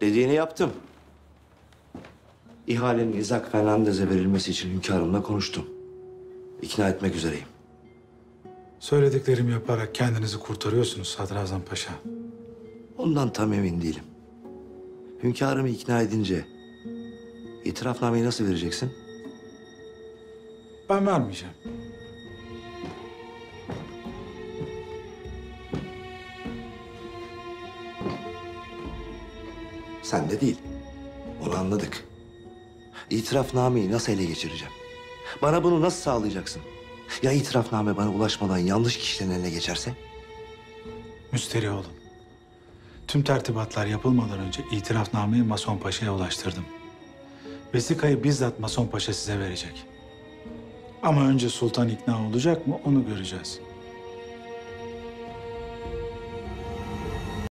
Dediğini yaptım. İhalenin İzak Fernandez'e verilmesi için hünkârımla konuştum. İkna etmek üzereyim. Söylediklerimi yaparak kendinizi kurtarıyorsunuz Sadrazam Paşa. Ondan tam emin değilim. Hünkârımı ikna edince itirafnameyi nasıl vereceksin? Ben vermeyeceğim. Sen de değil. Onu anladık. İtirafnameyi nasıl ele geçireceğim? Bana bunu nasıl sağlayacaksın? Ya itirafname bana ulaşmadan yanlış kişilerin eline geçerse? Müsterih olun. Tüm tertibatlar yapılmadan önce itirafnameyi Mason Paşa'ya ulaştırdım. Vesikayı bizzat Mason Paşa size verecek. Ama önce sultan ikna olacak mı onu göreceğiz.